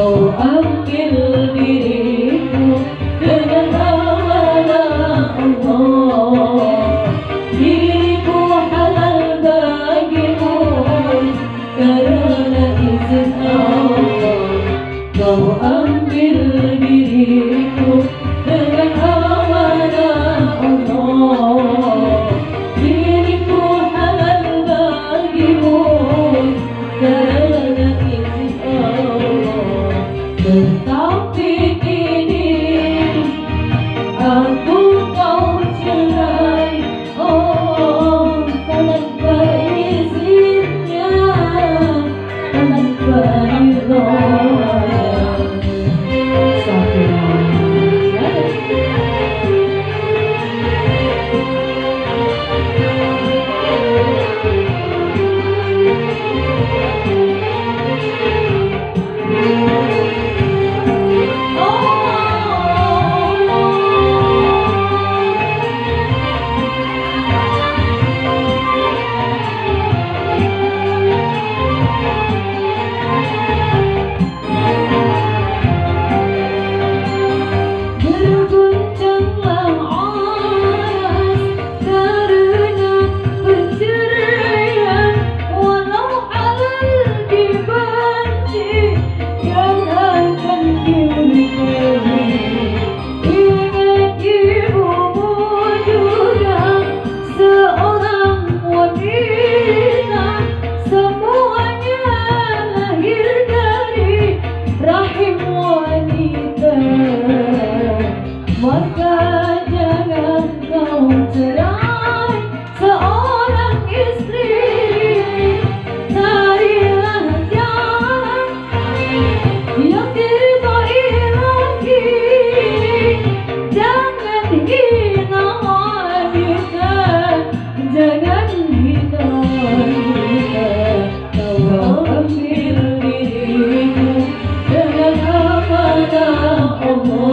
wanita Kau ambil aku amor.